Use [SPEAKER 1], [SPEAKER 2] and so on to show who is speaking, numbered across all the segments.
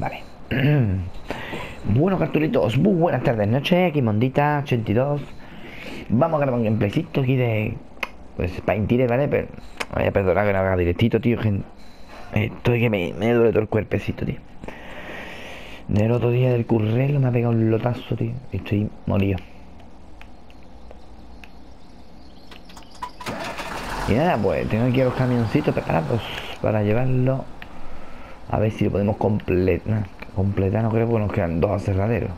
[SPEAKER 1] Vale. bueno, cartulitos, buenas tardes, noches. Aquí Mondita82. Vamos a grabar un gameplaycito aquí de. Pues para Intire, ¿vale? Pero. Vaya, perdona que no haga directito, tío. Que estoy que me, duele todo el cuerpecito, tío. Del otro día del currelo me ha pegado un lotazo, tío. Estoy molido. Y nada, pues tengo aquí los camioncitos preparados para llevarlo. A ver si lo podemos completar. Completar, no creo, porque nos quedan dos aserraderos.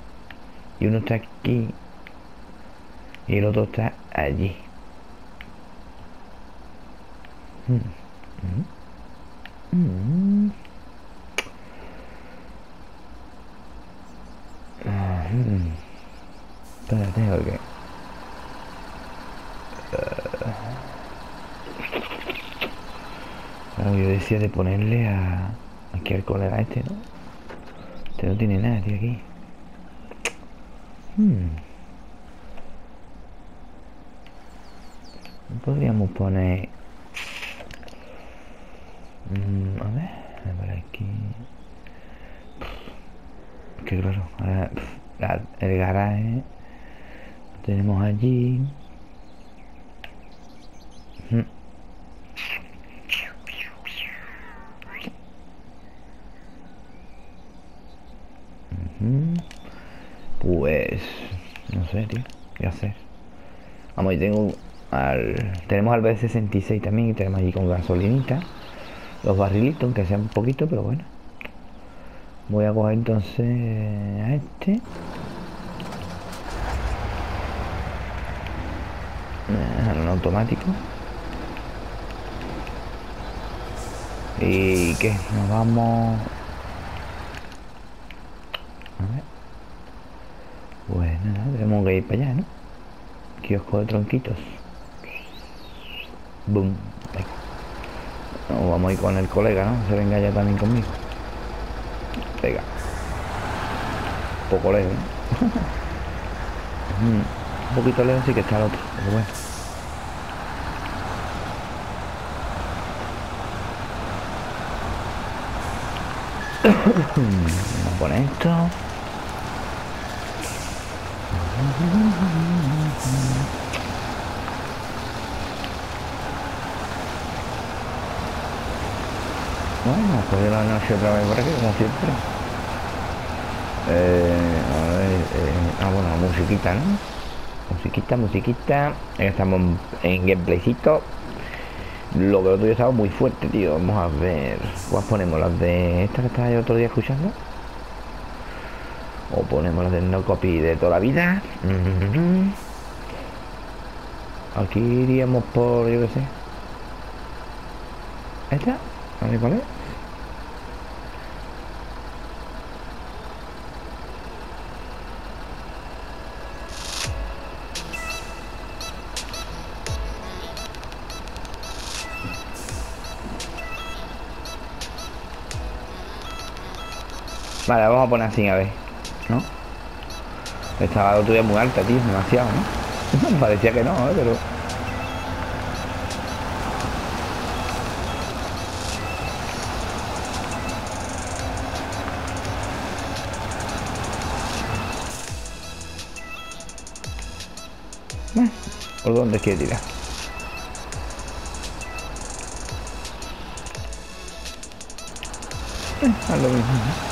[SPEAKER 1] Y uno está aquí. Y el otro está allí. Espérate, porque. Claro, yo decía de ponerle a. Aquí al colega este, ¿no? Este no tiene nadie aquí. Hmm. Podríamos poner. Mm, a ver, a ver aquí. Que claro, ahora, el garaje lo tenemos allí. Hmm. Ujú. Pues no sé, tío, qué hacer. Tengo al tenemos al B66 también y tenemos allí con gasolinita. Los barrilitos, aunque sea un poquito, pero bueno. Voy a coger entonces a este. Ah, en automático. ¿Y qué? Nos vamos... A ver. Pues nada, tenemos que ir para allá, ¿no? Kiosco de tronquitos. Boom. No, vamos a ir con el colega, ¿no? Se venga ya también conmigo. Venga. Un poco lejos. Mm, Un poquito lejos sí que está el otro, pero bueno. Vamos a poner esto. Pues la noche otra vez por aquí, como siempre. Eh, a ver, eh, ah, bueno, musiquita, ¿no? Musiquita, musiquita. Estamos en gameplaycito. Lo que otro día estaba muy fuerte, tío. Vamos a ver. ¿Cuál ponemos? ¿Las de esta que estaba yo otro día escuchando? ¿O ponemos las de no copy de toda la vida? Mm. Aquí iríamos por, yo qué sé. ¿Esta? A ver cuál es. Vale, vamos a poner así, a ver. ¿No? Estaba el otro muy alta, tío, demasiado, ¿no? Parecía que no, ¿eh? pero. ¿Por dónde quiere tirar? Haz lo mismo.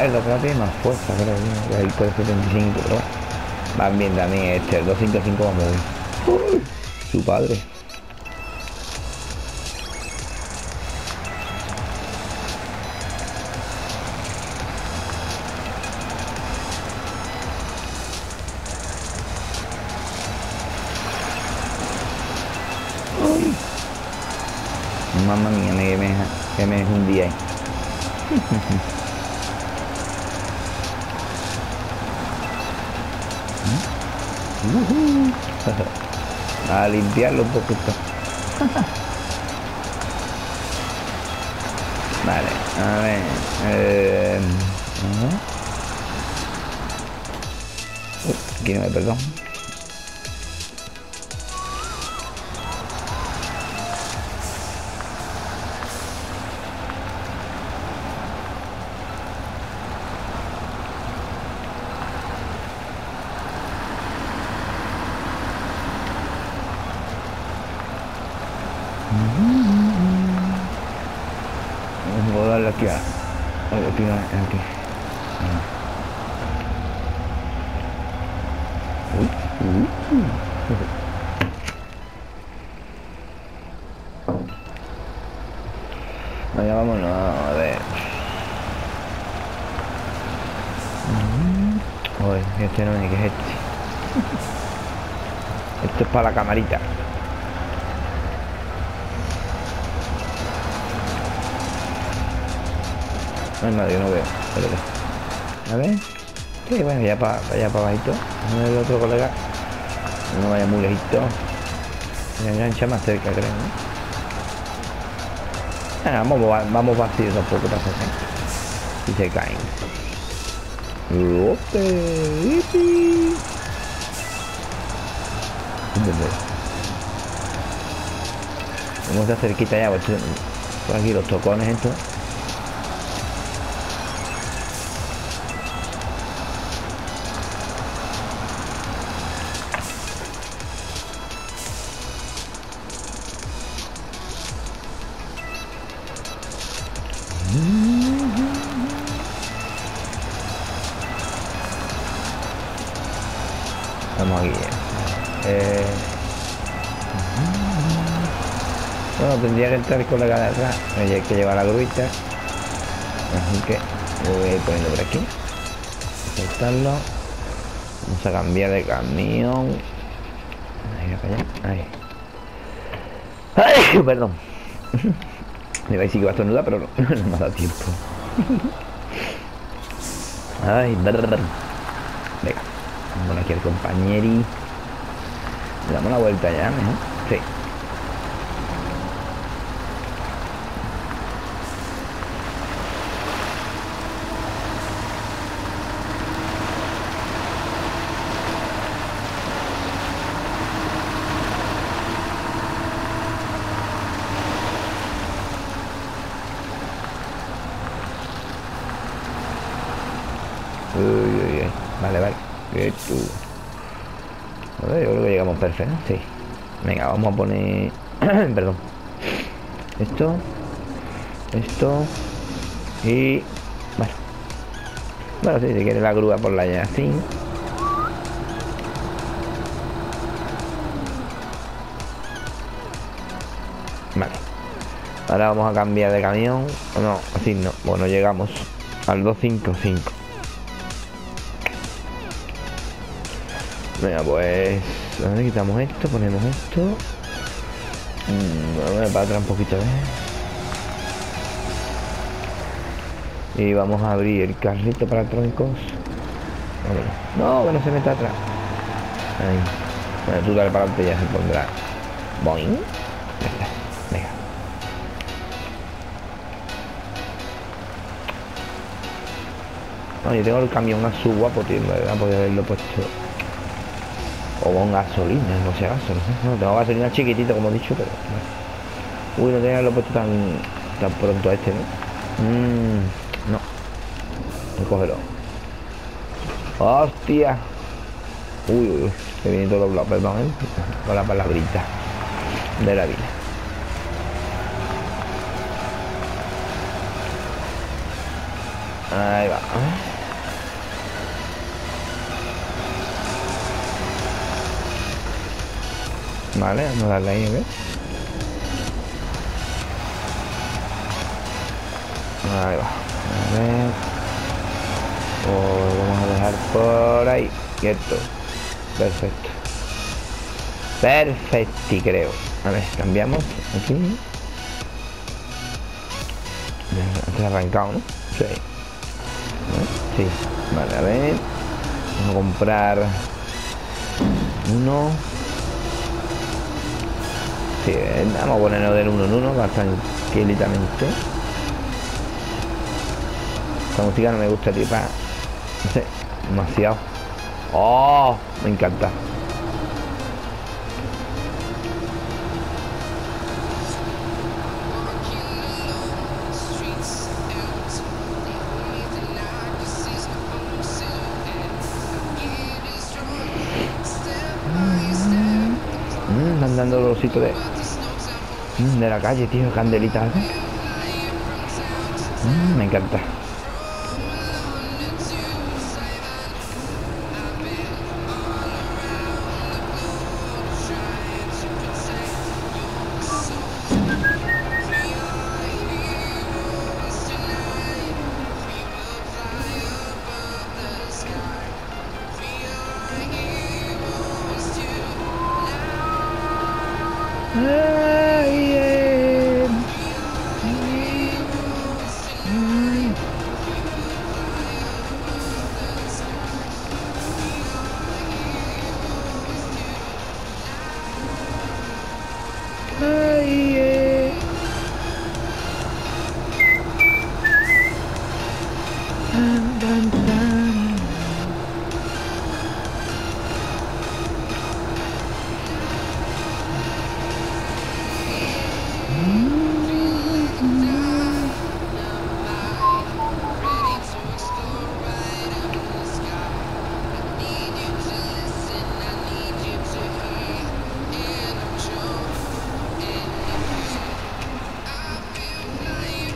[SPEAKER 1] el doctor tiene más fuerza, creo yo. El 375, pero Van bien también este, el 255 va muy bien. Su padre. Mamma mía, me, me, me un día ahí. A limpiarlo un poquito. vale, a ver. Eh, aquí no me perdón. Vámonos, a ver. Uy, este no es que es este. Esto es para la camarita. No hay nadie, no veo. A ver. Sí, bueno, ya para allá para abajito. El otro colega. No vaya muy lejito. Me engancha más cerca, creo, ¿no? Bueno, vamos, vamos vacíos tampoco pasa nada. Y se caen. ¡Ope! ¡Yipi! Vamos a cerquita ya, por aquí los tocones estos. Vamos aquí. Eh... Bueno, tendría que entrar con la de atrás. Hay que llevar la gruita. Así que voy a ir poniendo por aquí. Soltarlo. Vamos a cambiar de camión. Ahí, allá. ¡Ay! Perdón. Me va a decir que va a estornudar, pero no, no me ha dado tiempo. Ay, brr. Vamos aquí al compañeri. Le damos la vuelta ya, mejor. Sí. Uy, uy, uy. Vale, vale. Que tú. A ver, yo Sí. Venga, vamos a poner. Perdón. Esto. Esto. Y. Vale. Bueno, sí, si quiere la grúa por la llave así. Vale. Ahora vamos a cambiar de camión. No, así no. Bueno, llegamos al 255. Venga, pues. Quitamos esto, ponemos esto. Mm, a para atrás un poquito. Y vamos a abrir el carrito para troncos. No, que no se meta atrás. Ahí. Bueno, tú dale para adelante ya se pondrá. Boing. Venga. No, yo tengo el camión azul guapo, tío. Me voy a poder haberlo puesto. O con gasolina, no sé, gasolina. No, tengo gasolina chiquitito, como he dicho, pero. Uy, no tenía haberlo puesto tan, tan pronto a este, ¿no? Mmm. No. Cógelo. ¡Hostia! Uy, uy, uy. Que viene todo doblado, perdón, ¿eh? Con la palabrita de la vida. Ahí va. Vale, vamos a darle ahí, a ver. Ahí va. A ver. Pues vamos a dejar por ahí. Quieto. Perfecto. Perfecto, creo. A ver, cambiamos aquí. Antes arrancado, ¿no? Sí. Sí. Vale, a ver. Vamos a comprar uno. Vamos a ponerlo del uno en uno, más tranquilitamente. Esta música no me gusta, tío. No sé, demasiado. ¡Oh! Me encanta. dando los sitios de, mm, de la calle, tío, candelitas. Mm, me encanta.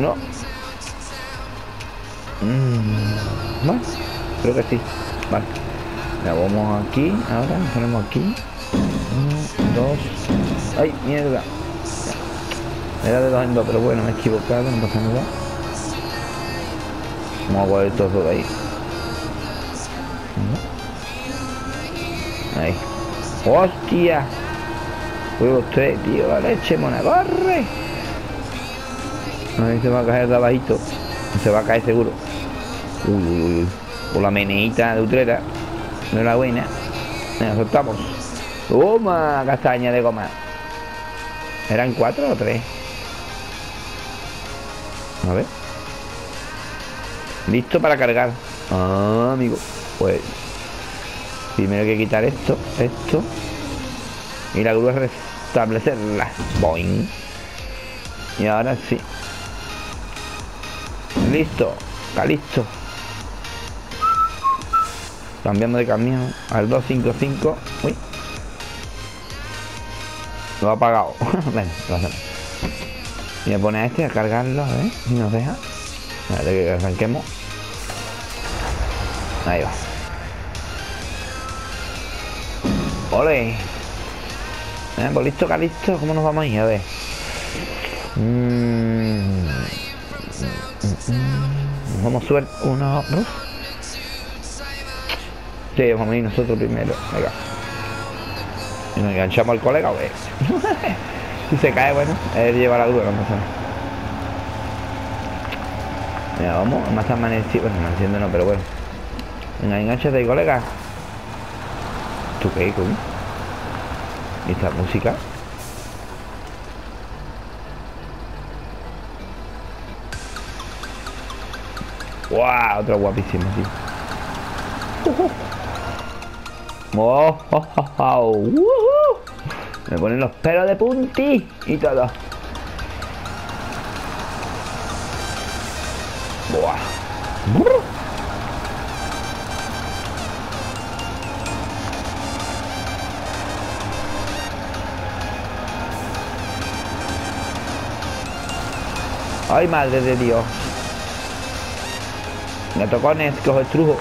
[SPEAKER 1] No. Mm. Creo que sí. Vale. La vamos aquí. Ahora ponemos aquí. Uno, dos. ¡Ay, mierda! Era de dos en dos, pero bueno, me he equivocado, no pasa nada. Vamos a coger todo de ahí. Ahí. ¡Hostia! Juego 3, tío, la leche, mona, corre. A ver, se va a caer de abajito. Se va a caer seguro. Uy, uy, uy. Por la meneita de Utrera. No era buena. Venga, soltamos. Toma, castaña de goma. ¿Eran cuatro o tres? A ver. Listo para cargar. Ah, amigo. Pues. Primero hay que quitar esto, esto. Y la grúa restablecerla. Boing. Y ahora sí. Listo, está listo. Cambiando de camión al 255. Uy. Lo ha apagado. bueno. Voy a poner a este a cargarlo, a ver si nos deja. Espérate que arranquemos. Ahí va. ¡Ole! Eh, pues listo, listo. ¿Cómo nos vamos a ir? A ver. Mmm. Vamos a subir uno, dos. Sí, vamos a ir nosotros primero. Venga. Y nos enganchamos al colega, ver si se cae, bueno, él lleva la duda, no pasa nada. Mira, vamos, más amanecido. Bueno, amaneciendo no, pero bueno. Venga, enganchate ahí, colega. ¿Tú qué, coño? ¿Y esta música? ¡Wow! Otro guapísimo, tío. Oh, oh, oh, oh. Me ponen los pelos de punti y todo. Buah. Ay, madre de Dios. Me tocó que os estrujo.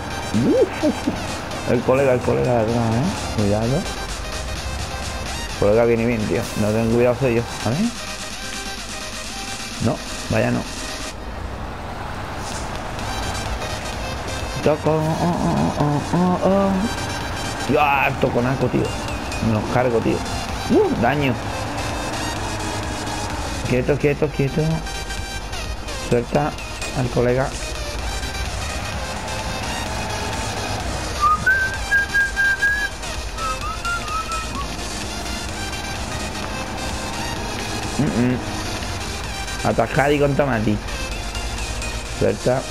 [SPEAKER 1] El colega, el colega de atrás, ¿eh? Cuidado. El colega viene bien, tío. No tengo cuidado soy yo. A ver. No, vaya no. Toco. Oh, oh, oh, oh, Ya, toco naco, tío. Me los cargo, tío. Uh, daño. Quieto, quieto, quieto. Suelta al colega. Mm -mm. y con tomate. Suelta.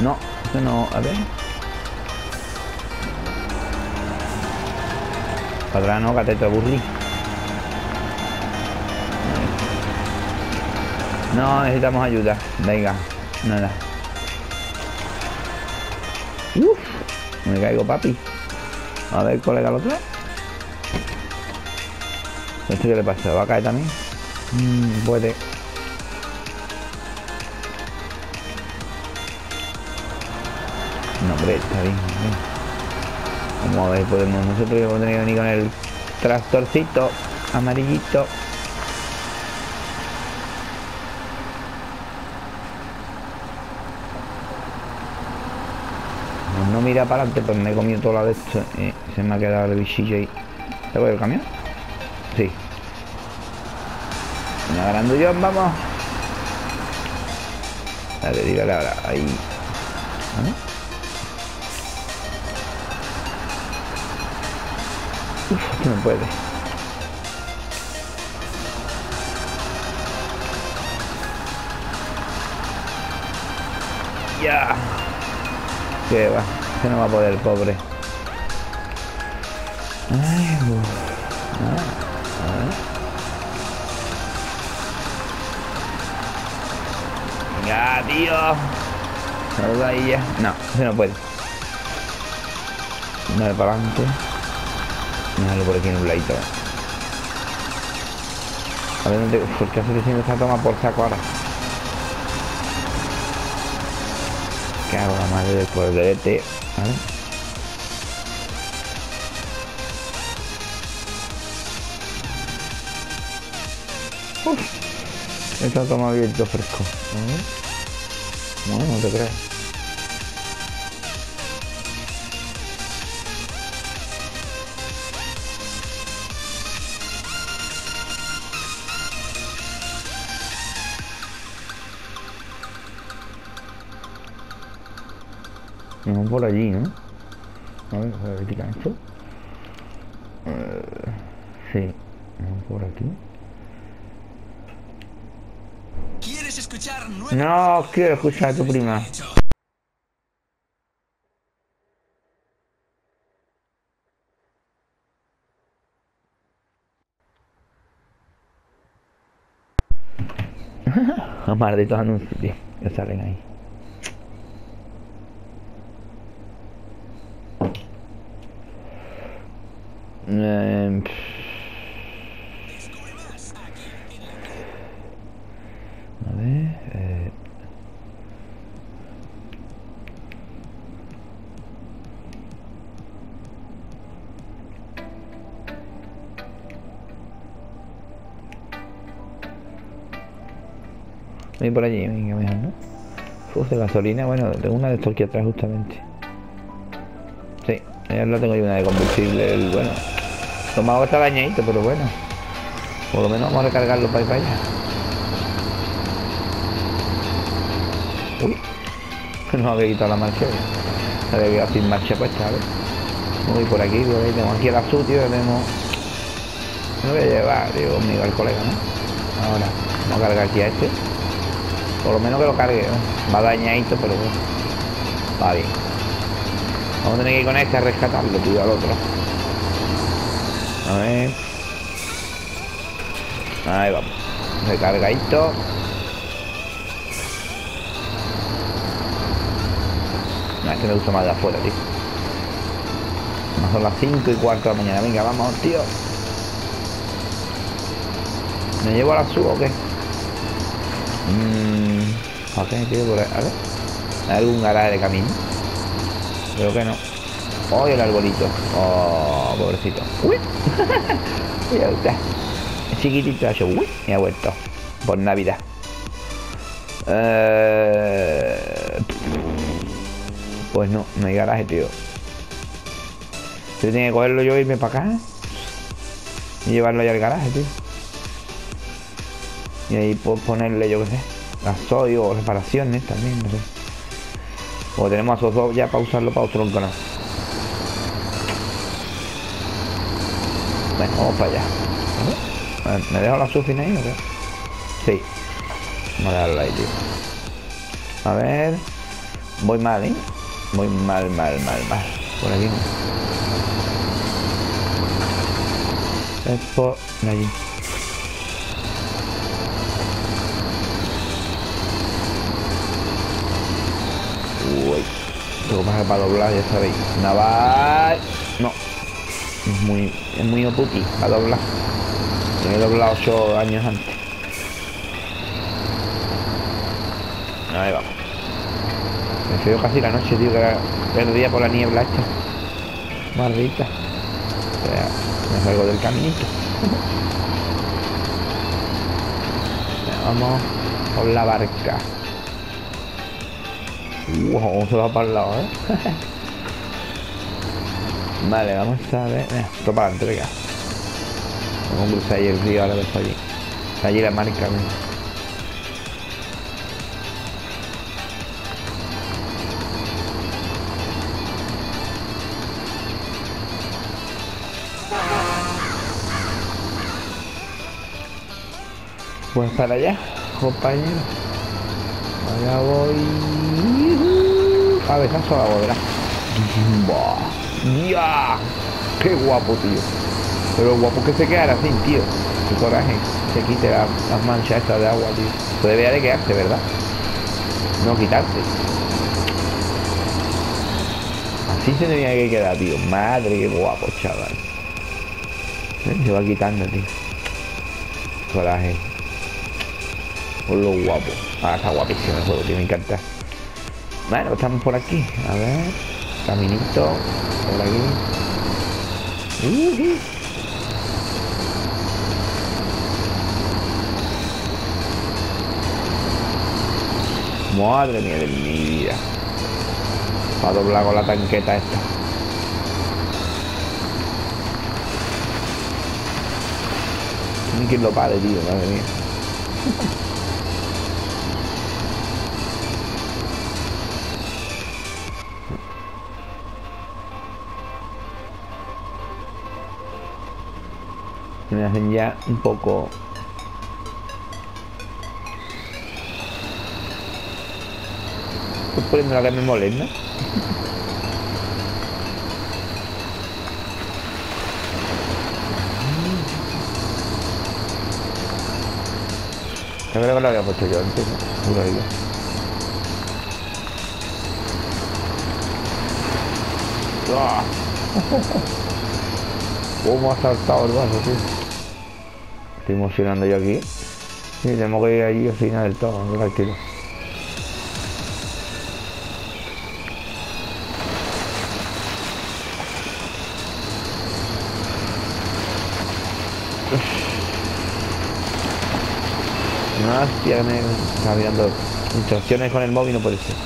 [SPEAKER 1] No, eso no, a ver. Para no, cateto burri. No, necesitamos ayuda. Venga, nada. Uf, me caigo, papi. A ver, colega, el otro. ¿Este qué le pasa? ¿Va a caer también? Mm, puede. No, hombre, está bien, Vamos a ver, podemos nosotros podemos tener que venir con el tractorcito amarillito. Mira para adelante, pues me he comido toda la de esto y se me ha quedado el bichillo ahí. ¿Te voy el camión? Sí. Agarrando yo, vamos. Dale, dígale ahora, ahí. ¿Vale? Uf, no puede. Ya. Que va. Que no va a poder, pobre. Ay, uf. Venga, tío. Saluda ahí ya. No, se no puede. Dale para adelante. Déjalo por aquí en un ladito. A ver dónde. ¿Por qué hace diciendo esta toma por saco ahora? ¿Qué hago la madre del cuadrete? ¿Vale? Uf, esta toma abierto fresco. Bueno, no te crees. Por allí, ¿no? A ver, a ver. Uh, sí, por aquí. ¿Quieres escuchar No quiero escuchar a tu prima. Malditos anuncios, tío, que salen ahí. Eh, a ver. Eh. Voy por allí, venga, mejor, ¿no? Uf, de gasolina, bueno, tengo una de estos aquí atrás justamente. Sí, ya la tengo yo una de combustible, el, bueno, Tomado está dañadito, pero bueno. Por lo menos vamos a recargarlo para ir para allá. Uy. No había quitado la marcha. Se había quedado sin marcha puesta, a ver. Voy por aquí, por ahí. Tengo aquí el azul, tío. Tenemos... Me voy a llevar, digo, conmigo al colega, ¿no? Ahora, vamos a cargar aquí a este. Por lo menos que lo cargue, ¿no? Va dañadito, pero bueno. Va bien. Vamos a tener que ir con este a rescatarlo, tío, al otro. A ver. Ahí vamos. Recargadito. No, es que me gusta más de afuera, tío. Son las 5 y cuarto de la mañana. Venga, vamos, tío. ¿Me llevo a la sub o qué? Mmm. ¿A qué? Por ahí? A ver. ¿Hay algún garaje de camino? Creo que no. ¡Oh, el arbolito! ¡Oh, pobrecito! ¡Uy! Mira usted. Chiquitito ha hecho ¡Uy! Y ha vuelto. Por Navidad. Eh... Pues no, no hay garaje, tío. Yo tengo que cogerlo yo e irme para acá. Y llevarlo allá al garaje, tío. Y ahí pues ponerle, yo qué sé, gasoil o reparaciones también, no sé. O tenemos a esos dos ya para usarlo para otro canal. Vamos para allá. ¿Me dejo la sufina ahí o? Sí. Vamos a dejarla ahí, tío. A ver. Voy mal, ¿eh? Voy mal, mal, mal, mal. Por aquí Es por allí. Uy. Tengo más para doblar, ya sabéis. Naval. Es muy, es muy oputi para doblar. Me he doblado 8 años antes. Ahí vamos. Me feo casi la noche, tío, que era el por la niebla esta. Maldita. O sea, me salgo del caminito. Vamos por la barca. Cómo se va para el lado, ¿eh? vale, vamos a ver. Esto para venga. Vamos a cruzar ahí el río ahora después allí. allí la marca, mira. Pues para allá, compañero. Allá voy. Cabezazo a la bodega. ¡Ya! ¡Qué guapo, tío! Pero guapo que se quedara así, tío. Qué coraje. Se quite las manchas estas de agua, tío. Debería de quedarse, ¿verdad? No quitarse. Así se tenía que quedar, tío. Madre, qué guapo, chaval. Se va quitando, tío. Coraje. Por lo guapo. Ah, está guapísimo el juego, tío, me encanta. Bueno, estamos por aquí. A ver. Caminito. Por aquí. Madre mía de mi vida. Para doblar con la tanqueta esta. Ni que lo pare, tío, madre mía. me hacen ya un poco Estoy poniendo la que me molesta Yo creo que lo había puesto yo antes, ¿no? Juro ¿Cómo ha saltado el vaso, tío? Estoy emocionando yo aquí. Y tenemos que ir allí al final del todo, tranquilo. No, hostia, me está mirando instrucciones con el móvil, no puede ser.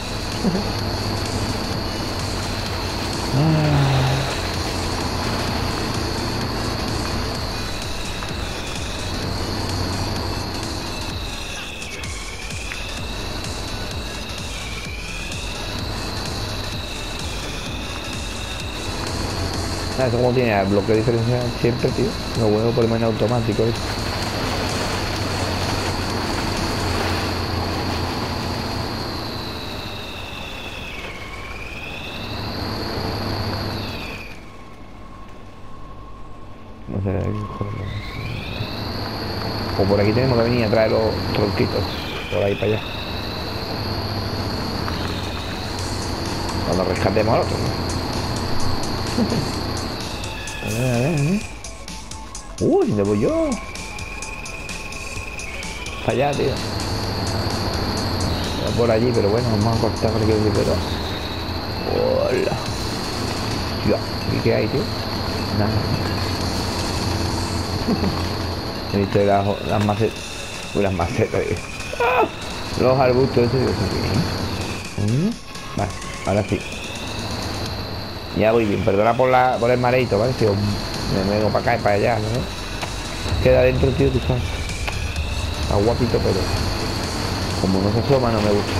[SPEAKER 1] Eso como tiene el bloqueo diferencial siempre, tío. Lo bueno por en automático, ¿eh? No sé, O por aquí tenemos que venir a traer los tronquitos. Por ahí para allá. Cuando rescatemos al otro. A ver, a ver, ¿eh? Uy, ¿dónde voy yo? Para allá, tío. Voy por allí, pero bueno, vamos a cortar por aquí, pero... Hola. Ya, ¿y qué hay, tío? Nada. He visto las, las macetas. Uy, las macetas, tío. ¡Ah! Los arbustos, eso, yo sé Vale, ahora sí. Ya voy bien, perdona por, la, por el mareito, ¿vale? Si me vengo para acá y para allá, ¿no? Queda dentro, tío, tú. Está guapito, pero como no se asoma, no me gusta.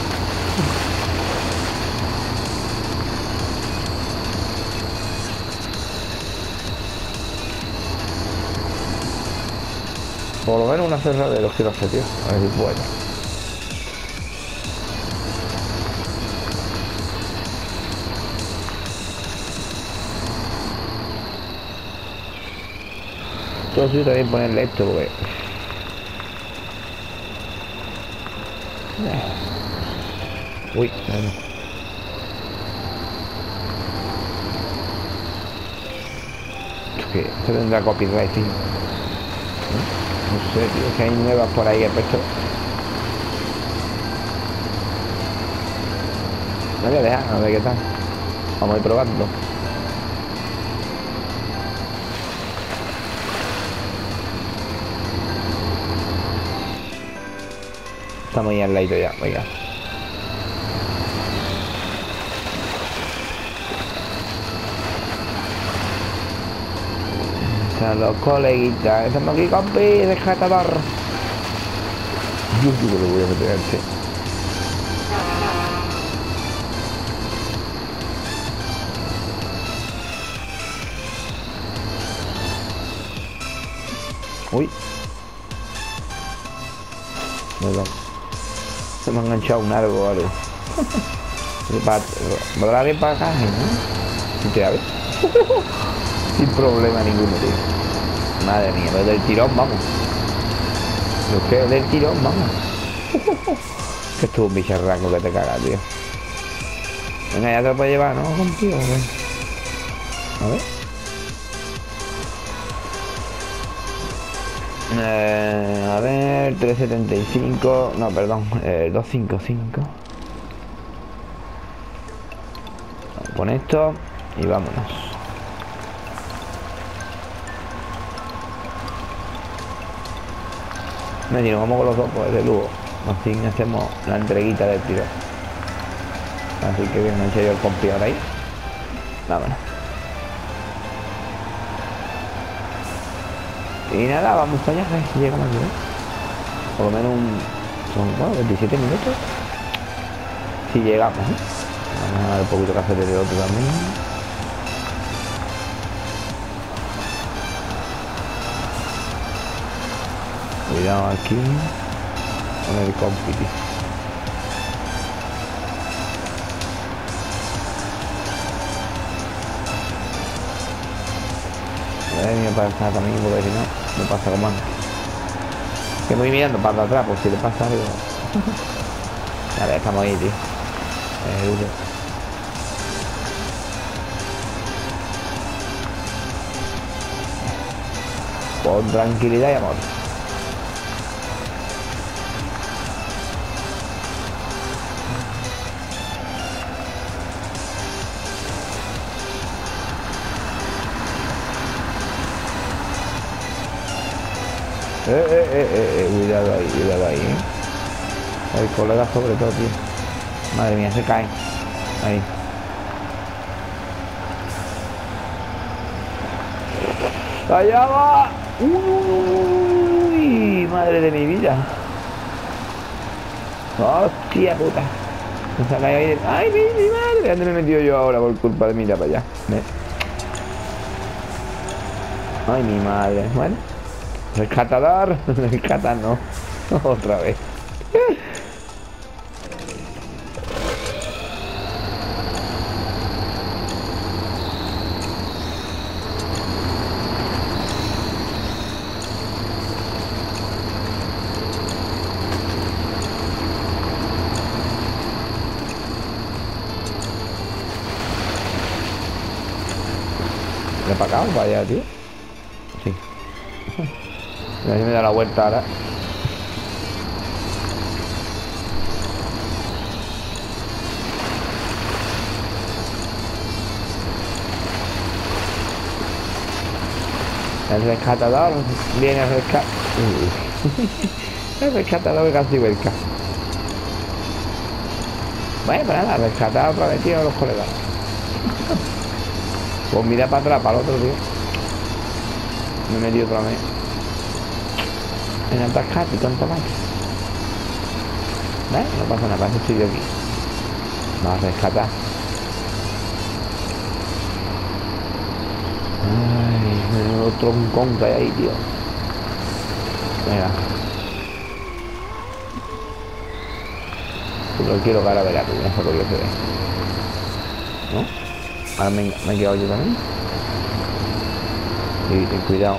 [SPEAKER 1] Por lo menos una cerrada de los quiero hacer, tío. A ver si puedo. Todo también ponerle esto porque... Uy, no. Es que se tendrá copyright, tío. No sé, tío, que hay nuevas por ahí, puesto. Me voy a dejar, a ver qué tal. Vamos a ir probando. Estamos ahí al lado ya, venga. Están los coleguitas, estamos aquí con Pi, déjate dar. Yo digo que lo voy a meter este. Uy. Perdón. Se me ha enganchado un árbol o algo. ¿Podrá bien para acá? ¿no? ¿Sí te abre? Sin problema ninguno, tío. Madre mía, pero del tirón, vamos. Lo que del tirón, vamos. que esto es un bicharraco que te caga, tío. Venga, ya te lo puedes llevar, ¿no? Contigo, A ver. Eh, a ver, 375, no, perdón, eh, 255. Con esto y vámonos. Me nos vamos con los dos, pues de lujo. Así hacemos la entreguita del tiro. Así que bien, me he el compi ahora ahí. Vámonos. Y nada, vamos allá, a ver si llegamos aquí, ¿eh? Por lo menos un... Son, bueno, 27 minutos. Si llegamos, ¿eh? Vamos a dar un poquito de café de otro también. Cuidado aquí con el compiti. Venir para acá también porque si no, no pasa como. Que voy mirando para atrás por si le pasa algo. A ver, estamos ahí, tío. Eh, con tranquilidad y amor. Eh, eh, eh, cuidado ahí, cuidado ahí. El colega sobre todo, tío. Madre mía, se cae. Ahí. ¡Allá va! ¡Uy! Madre de mi vida. ¡Hostia puta! Se ha caído ahí. ¡Ay, mi, madre! ¿Dónde me he metido yo ahora por culpa de mira para allá? ¡Ay, mi madre! Bueno. Rescatador. Rescata no. Otra vez. ¿Le para acá vaya, tío? La vuelta ahora. El rescatador viene a rescatar. el rescatador casi vuelca. Bueno, pues nada, rescatar otra vez, tío, los colegas. Pues mira para atrás, para el otro, tío. Me he metido otra. En atascate, tonto. ¿Ves? No pasa nada, estoy yo aquí. Vamos a rescatar. Ay, menudo troncón que hay ahí, tío. Mira. Pero quiero cara de gato, eso lo que se ve. ¿No? Ahora me, me he quedado yo también. Y ten cuidado.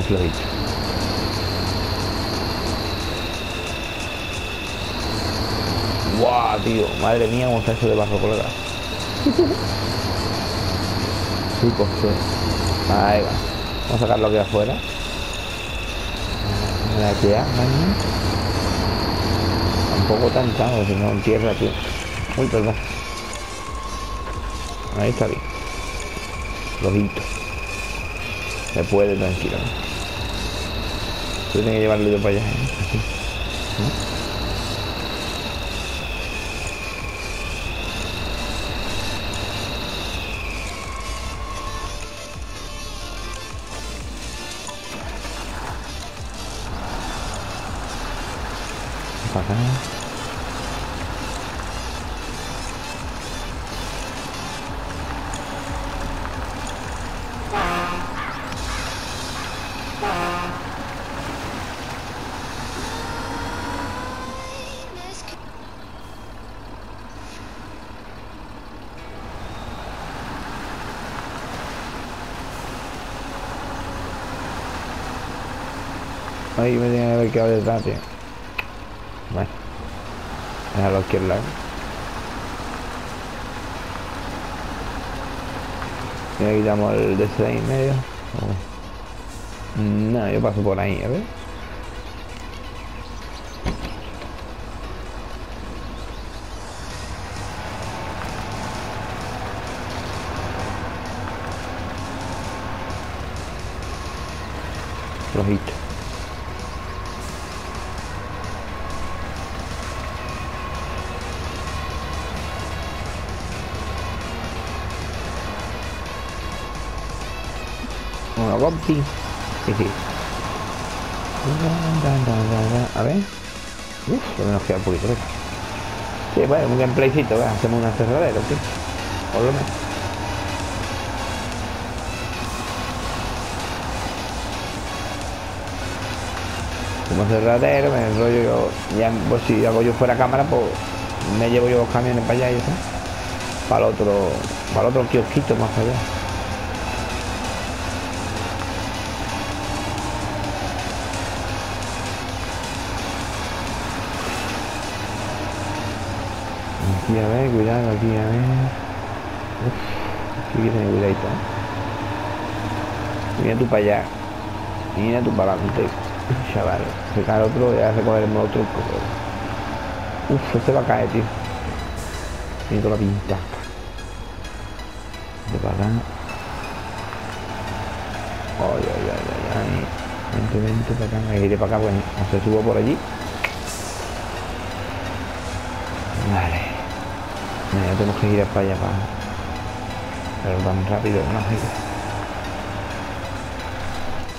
[SPEAKER 1] A ver, flojito. ¡Guau, tío! Madre mía, cómo está eso de barro, colega. Sí, pues. Ahí va. Vamos a sacarlo aquí afuera. De aquí a Tampoco tan tanto, si no en tierra, tío. Uy, perdón. Ahí está bien. Flojito. Se puede tranquilo. Tú tienes que llevarlo yo para allá. Haber quedado detrás, tío. Bueno. Déjalo aquí al lado. Y ahí quitamos el de 6 y medio. No, yo paso por ahí, a ver. Sí. A ver. Uf, que nos queda un poquito. Sí, bueno, un gameplaycito, hacemos una cerradera, tío. Por lo menos. Como cerradero, me enrollo yo, ya, pues si hago yo fuera cámara, pues me llevo yo los camiones para allá y eso. Para el otro, para el otro kiosquito más allá. Aquí a ver, cuidado, aquí a ver. Uf, aquí hay que tener cuidadito, ¿eh? Mira tú para allá. Mira tú para adelante. Chaval. El otro, ya recogeremos otro. Pero... Uf, este va a caer, tío. Tiene la pinta. De para acá. Ay, ay, ay, ay, ay. Vente, vente para acá. Me iré para acá, bueno. No se subo por allí. Vale. Tenemos que ir para allá para... Pero tan rápido, no.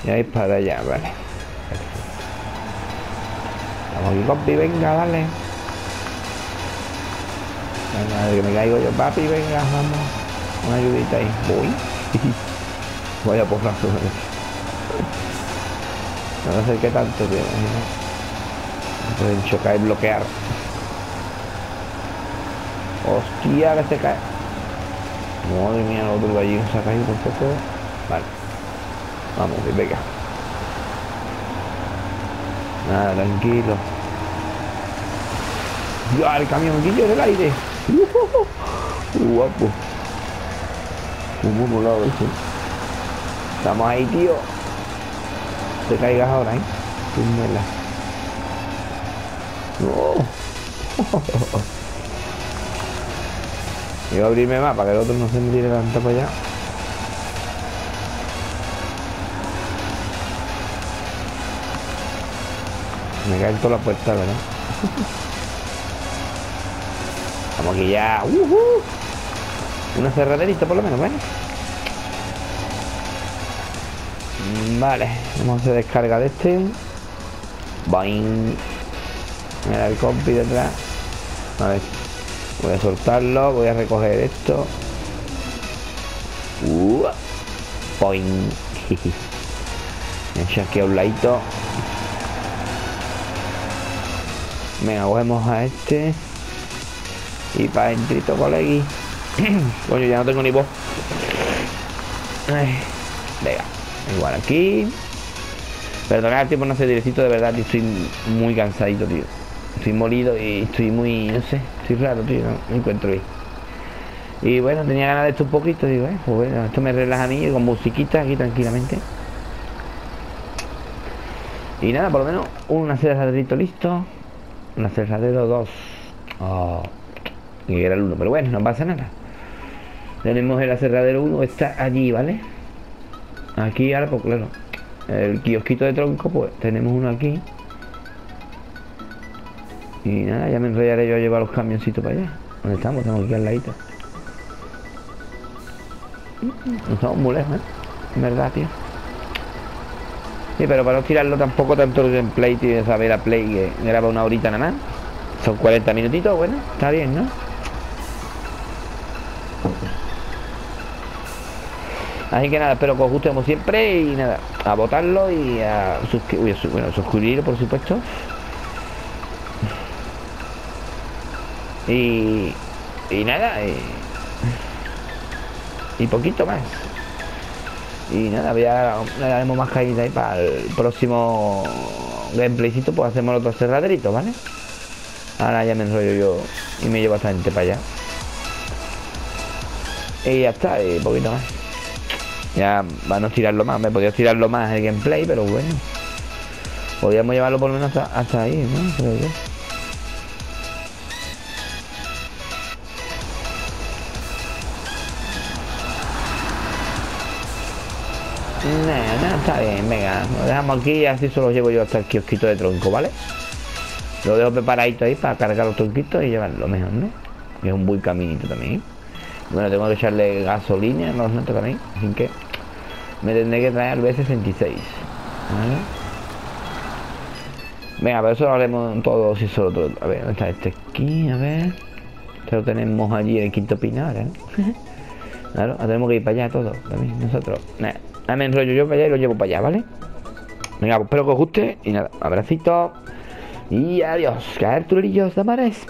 [SPEAKER 1] Ya es para allá, vale. Vamos aquí, papi, venga, dale. Venga, que me caigo yo, papi, venga, vamos. Una ayudita ahí. Voy. Vaya porrazo. No sé qué tanto, tío. Pueden chocar y bloquear. Hostia, que se cae. Madre mía, el otro allí se ha caído por poco. Vale. Vamos, venga. Nada, tranquilo. Ya, el camionquillo del aire. Uh, guapo. Muy molado eso. Estamos ahí, tío. Te caigas ahora, ¿eh? No. Voy a abrirme más para que el otro no se me tire tanto para allá. Me caen todas las puertas, ¿verdad? Estamos aquí ya. Una cerraderita por lo menos, bueno. Vale, vamos a hacer descarga de este. Boing. Mira el compi detrás. A ver. Voy a soltarlo, voy a recoger esto. Boing. Me aquí a un ladito. Venga, cogemos a este. Y para adentro, colegui. Coño, ya no tengo ni voz. venga, igual aquí. Perdonad por no hacer directito, de verdad, estoy muy cansadito, tío. Estoy molido y estoy muy, no sé, estoy raro, tío, no me encuentro bien. Y bueno, tenía ganas de esto un poquito, digo, eh, pues bueno, esto me relaja a mí con musiquita aquí tranquilamente. Y nada, por lo menos un aceleradorito listo. Un acelerador 2. Oh, que era el 1, pero bueno, no pasa nada. Tenemos el acelerador 1, está allí, ¿vale? Aquí ahora, pues claro. El kiosquito de tronco, pues tenemos uno aquí. Y nada, ya me enrollaré yo a llevar los camioncitos para allá. ¿Dónde estamos? Estamos aquí al ladito. No estamos muy lejos, ¿eh? En verdad, tío. Sí, pero para no tirarlo tampoco tanto el gameplay, tío, de saber a play que graba una horita nada más. Son 40 minutitos, bueno, está bien, ¿no? Así que nada, espero que os guste como siempre y nada, a votarlo y a, suscribir, bueno, suscribir por supuesto. Y, y nada, y, poquito más. Y nada, ya le daremos más caída ahí para el próximo gameplaycito, pues hacemos otro cerraderito, ¿vale? Ahora ya me enrollo yo y me llevo bastante para allá. Y ya está, y poquito más. Ya van a tirarlo más, me podía tirarlo más el gameplay, pero bueno. Podríamos llevarlo por lo menos hasta, ahí, ¿no? Creo yo. Bien, venga, lo dejamos aquí y así solo llevo yo hasta el kiosquito de tronco, ¿vale? Lo dejo preparadito ahí para cargar los tronquitos y llevarlo mejor, ¿no? Es un buen caminito también. Bueno, tengo que echarle gasolina en los netos también, así que me tendré que traer el B66. ¿Vale? Venga, pero eso lo haremos todo si solo todo. A ver, ¿dónde está este aquí? A ver. Esto lo tenemos allí en el quinto pinar, ¿eh? claro, tenemos que ir para allá todos, también nosotros. Nah, me enrollo yo para allá y lo llevo para allá, ¿vale? Venga, pues espero que os guste y nada, abracito y adiós, caer de amares.